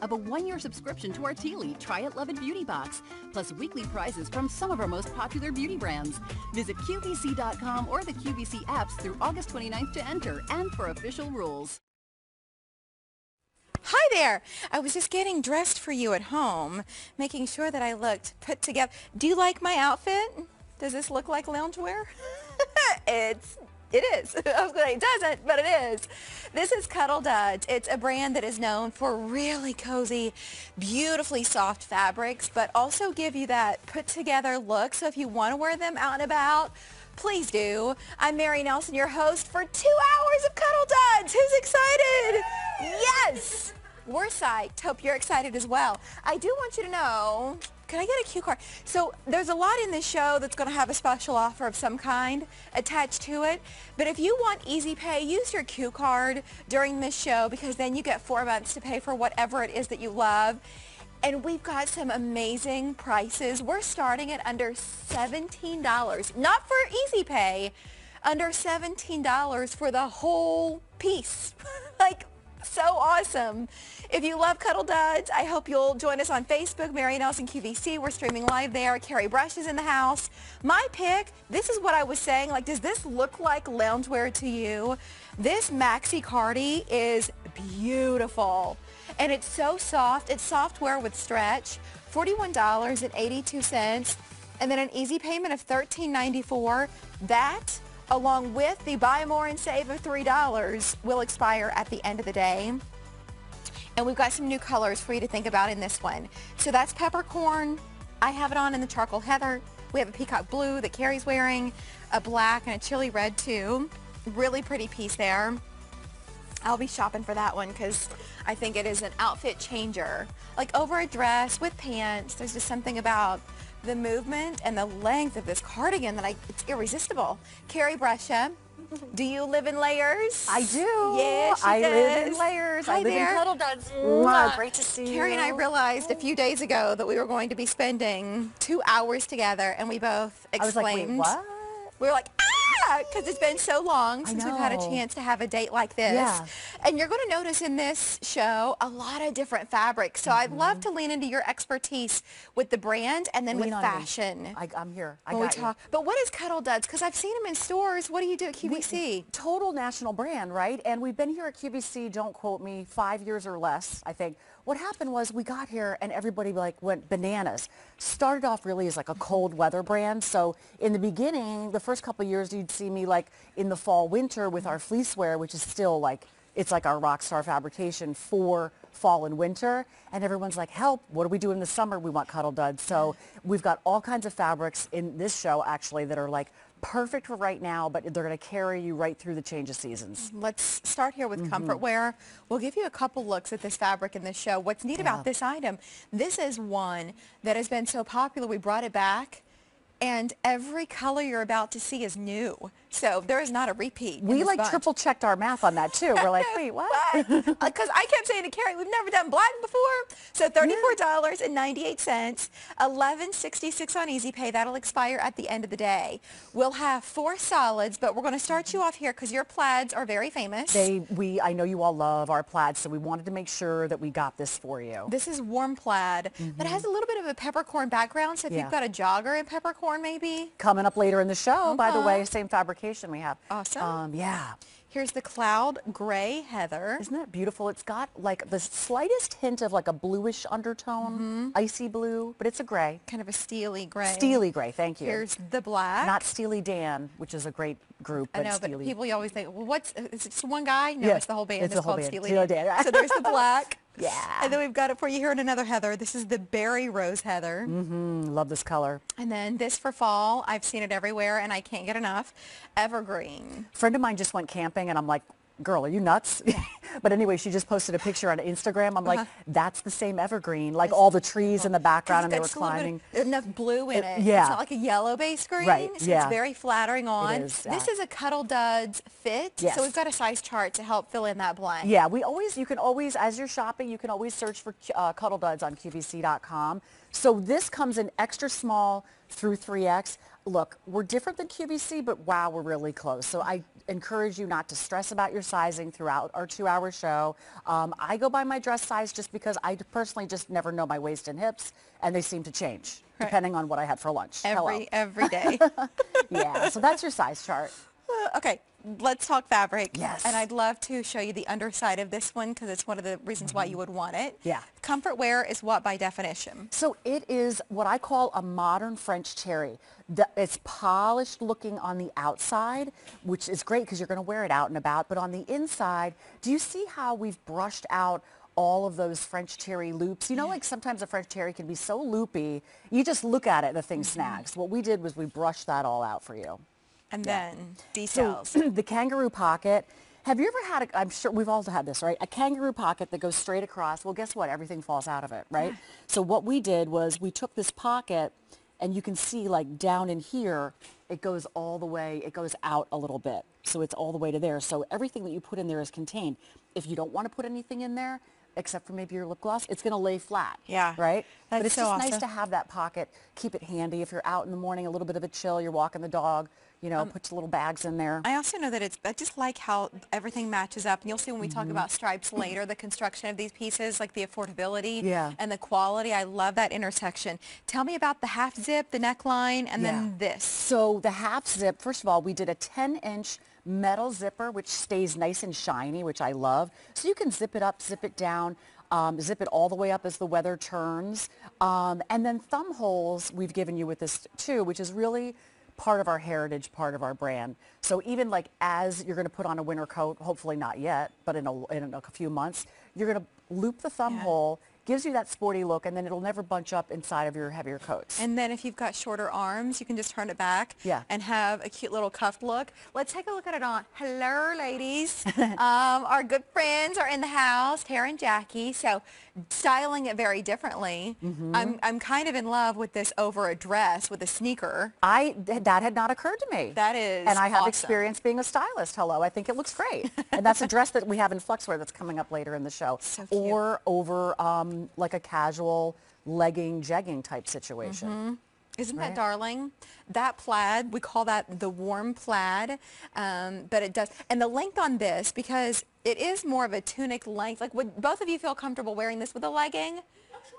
of a one-year subscription to our TILI Try It Love It Beauty Box, plus weekly prizes from some of our most popular beauty brands. Visit QVC.com or the QVC apps through August 29th to enter and for official rules. Hi there. I was just getting dressed for you at home, making sure that I looked put together. Do you like my outfit? Does this look like loungewear? it's it is. I was going to say it doesn't, but it is. This is Cuddl Duds. It's a brand that is known for really cozy, beautifully soft fabrics, but also give you that put together look. So if you want to wear them out and about, please do. I'm Mary Nelson, your host for two hours of Cuddl Duds. Who's excited? Yes! We're psyched. Hope you're excited as well. I do want you to know, can I get a cue card? So there's a lot in this show that's going to have a special offer of some kind attached to it. But if you want easy pay, use your cue card during this show because then you get four months to pay for whatever it is that you love. And we've got some amazing prices. We're starting at under $17, not for easy pay, under $17 for the whole piece. like, so awesome. If you love Cuddl Duds, I hope you'll join us on Facebook, Mary Nelson QVC. We're streaming live there. Carrie Brush is in the house. My pick, this is what I was saying. Like, does this look like loungewear to you? This Maxi Cardi is beautiful. And it's so soft. It's Softwear with stretch. $41.82. And then an easy payment of $13.94. That along with the buy more and save of $3 will expire at the end of the day. And we've got some new colors for you to think about in this one. So that's peppercorn. I have it on in the charcoal heather. We have a peacock blue that Carrie's wearing, a black and a chili red too. Really pretty piece there. I'll be shopping for that one because I think it is an outfit changer. Like over a dress with pants, there's just something about the movement and the length of this cardigan that I, it's irresistible. Carrie Brusha, do you live in layers? I do. Yeah, I does. live in layers. Hi I live there. in Cuddl Duds. Mwah. Great to see Carrie you. and I realized a few days ago that we were going to be spending two hours together, and we both I was like, wait, exclaimed. what? We were like, ah, because it's been so long since we've had a chance to have a date like this. Yeah. And you're going to notice in this show a lot of different fabrics. So I'd love Mm-hmm. to lean into your expertise with the brand and then Lean with me. fashion. I, I'm here. I when we got you. talk. But what is Cuddl Duds? Because I've seen them in stores. What do you do at We- total national brand, right? And we've been here at QVC, don't quote me, five years or less, I think. What happened was we got here and everybody like went bananas. Started off really as like a cold weather brand. So in the beginning, the first couple years, you'd see me like in the fall, winter with our fleece wear, which is still like, it's like our rock star fabrication for fall and winter. And everyone's like, help, what do we do in the summer? We want Cuddl Duds. So we've got all kinds of fabrics in this show actually that are like perfect for right now, but they're going to carry you right through the change of seasons. Mm-hmm. Let's start here with mm-hmm. comfort wear. We'll give you a couple looks at this fabric in this show. What's neat Yeah. about this item, this is one that has been so popular, we brought it back, and every color you're about to see is new. So there is not a repeat. We like bunch. triple checked our math on that too. We're like, wait, what? Because uh, I kept saying to Carrie, we've never done black before. So thirty-four dollars and ninety-eight cents, eleven sixty-six on Easy Pay. That'll expire at the end of the day. We'll have four solids, but we're going to start you off here because your plaids are very famous. They, we, I know you all love our plaids, so we wanted to make sure that we got this for you. This is warm plaid, but it mm-hmm. has a little bit of a peppercorn background. So if Yeah. you've got a jogger in peppercorn, maybe. Coming up later in the show, by the way, same fabrication we have. Awesome. Um, yeah. Here's the cloud gray heather. Isn't that beautiful? It's got like the slightest hint of like a bluish undertone, Mm-hmm. icy blue, but it's a gray. Kind of a steely gray. Steely gray, thank you. Here's the black. Not Steely Dan, which is a great group, I but know, Steely. but people you always think, well, what's, is it just one guy? No, Yeah, it's the whole band. it's It's, the whole called band. Steely Steely Dan. Dan. so there's the black. Yeah. And then we've got it for you here in another heather. This is the berry rose heather. Mm-hmm. love this color. And then this for fall. I've seen it everywhere and I can't get enough. Evergreen. A friend of mine just went camping and I'm like, girl, are you nuts? but anyway, she just posted a picture on Instagram. I'm like, Uh-huh. that's the same evergreen, like all the trees in the background and they were It's got just a little climbing. enough blue in It- it. yeah. It's not like a yellow base green. Right, So yeah. it's very flattering on. is, This is a Cuddl Duds fit. Yes. So we've got a size chart to help fill in that blank. Yeah, we always, you can always, as you're shopping, you can always search for uh, Cuddl Duds on QVC.com. So this comes in extra small through 3X. Look, we're different than QVC, but wow, we're really close. So I encourage you not to stress about your sizing throughout our two-hour show. Um, I go by my dress size just because I personally just never know my waist and hips, and they seem to change Right. depending on what I had for lunch. Hello. Every, every day. Yeah, so that's your size chart. okay, let's talk fabric. Yes. And I'd love to show you the underside of this one because it's one of the reasons why mm-hmm. you would want it. Yeah. Comfort wear is what by definition? So it is what I call a modern French terry. The- It's polished looking on the outside, which is great because you're going to wear it out and about. But on the inside, do you see how we've brushed out all of those French terry loops? You know, like sometimes a French terry can be so loopy, you just look at it and the thing mm-hmm. snags. What we did was we brushed that all out for you. And then details. So the kangaroo pocket. Have you ever had a, I'm sure we've all had this, right? A kangaroo pocket that goes straight across. Well, guess what? Everything falls out of it, right? So what we did was we took this pocket and you can see like down in here, it goes all the way, it goes out a little bit. So it's all the way to there. So everything that you put in there is contained. If you don't want to put anything in there, except for maybe your lip gloss, it's going to lay flat. Yeah. Right? That's but it's so just awesome. nice to have that pocket. Keep it handy. If you're out in the morning, a little bit of a chill, you're walking the dog, you know, put your little bags in there. I also know that it's, I just like how everything matches up. And you'll see when we Mm-hmm. talk about stripes later, the construction of these pieces, like the affordability Yeah. and the quality. I love that intersection. Tell me about the half zip, the neckline, and Yeah. then this. So the half zip, first of all, we did a 10 inch metal zipper, which stays nice and shiny, which I love. So you can zip it up, zip it down, um, zip it all the way up as the weather turns. Um, and then thumb holes we've given you with this too, which is really part of our heritage, part of our brand. So even like as you're going to put on a winter coat, hopefully not yet, but in a, in a few months, you're going to loop the thumb Yeah. hole, gives you that sporty look, and then it'll never bunch up inside of your heavier coats. And then if you've got shorter arms, you can just turn it back Yeah. and have a cute little cuffed look. Let's take a look at it on. Hello, ladies. um, our good friends are in the house, Tara and Jackie. So styling it very differently. Mm-hmm. I'm, I'm kind of in love with this over a dress with a sneaker. I that had not occurred to me. That is and I have awesome. experience being a stylist. Hello, I think it looks great, and that's a dress that we have in Flexwear that's coming up later in the show, So or over um, like a casual legging jegging type situation. Mm-hmm. Isn't Right. that darling? That plaid, we call that the warm plaid, um, but it does, and the length on this, because it is more of a tunic length, like would both of you feel comfortable wearing this with a legging?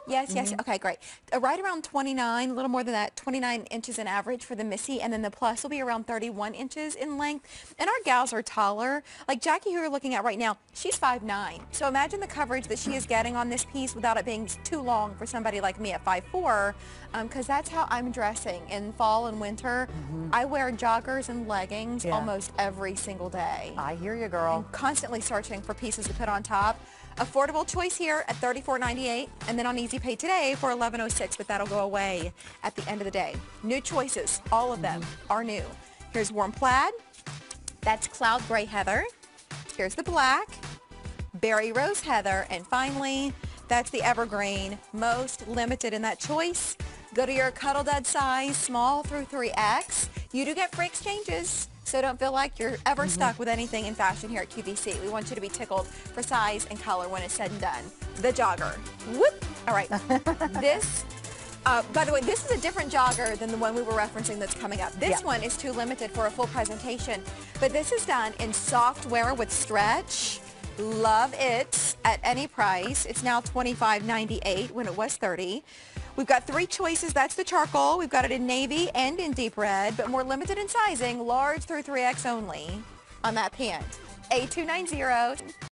Yes, yes, Mm-hmm. okay, great. Uh, right around 29, a little more than that, 29 inches in average for the Missy, and then the plus will be around 31 inches in length. And our gals are taller. Like Jackie, who you're looking at right now, she's 5'9". So imagine the coverage that she is getting on this piece without it being too long for somebody like me at 5'4", because that's how I'm dressing in fall and winter. I wear joggers and leggings. Yeah. almost every single day I hear you, girl. constantly searching for pieces to put on top. Affordable choice here at $34.98 and then on Easy Pay today for $11.06, but that'll go away at the end of the day. New choices, all of them mm-hmm. are new. Here's warm plaid. That's cloud gray heather. Here's the black, berry rose heather, and finally, that's the evergreen, most limited in that choice. Go to your cuddle dud size, small through 3X. You do get free exchanges, so don't feel like you're ever stuck with anything in fashion here at QVC. We want you to be tickled for size and color when it's said and done. The jogger. Whoop. All right. this uh, by the way, this is a different jogger than the one we were referencing that's coming up. This Yeah. one is too limited for a full presentation, but this is done in Softwear with stretch. Love it at any price. It's now $25.98 when it was 30 We've got three choices. That's the charcoal. We've got it in navy and in deep red, but more limited in sizing, large through 3X only on that pant. A290